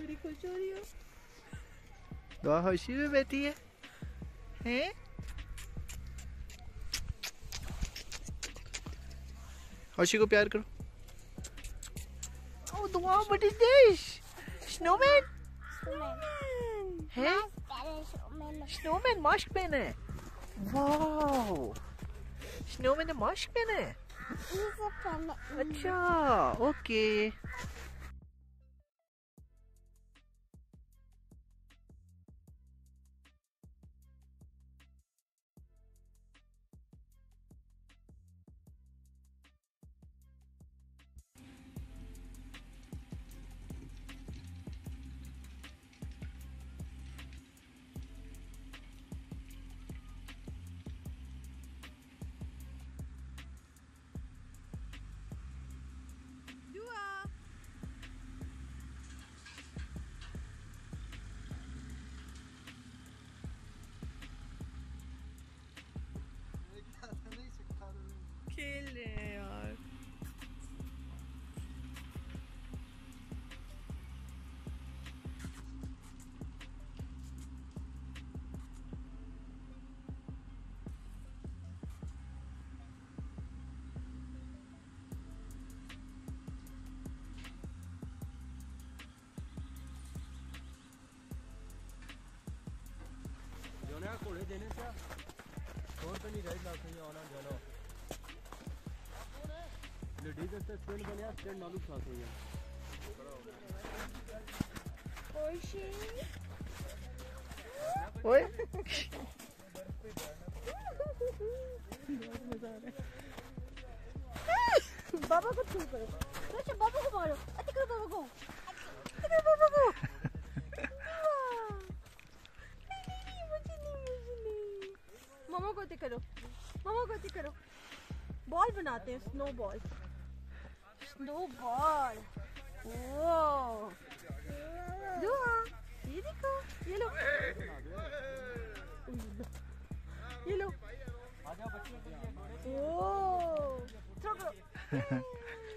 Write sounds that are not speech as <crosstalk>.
बड़ी खुश हो रही हो? दुआ खुशी में बैठी है। हैं? खुशी को प्यार करो। Oh, दुआ what is this? Snowman? है? स्नोमैन मास्क पहना है। वाओ स्नोमैन ने मास्क पहना है? अच्छा ओके खेल देने से? और तो नहीं राइड लाते हैं आना जाना लेडीज़ से स्टैंड बने स्टैंड नालू साथ हो। गया ओए। बाबा को छू करो। अच्छा बाबा को मारो। अच्छा करो बाबा को अच्छा करो बाबा को नहीं, नहीं, मुझे नहीं, मुझे नहीं। मामा को करो। मामा को करो। बॉल बनाते हैं स्नो बॉल। Snow ball. ओ। दुआ ये देखो ये लो। ये लो। ओ। थ्रो करो। <laughs>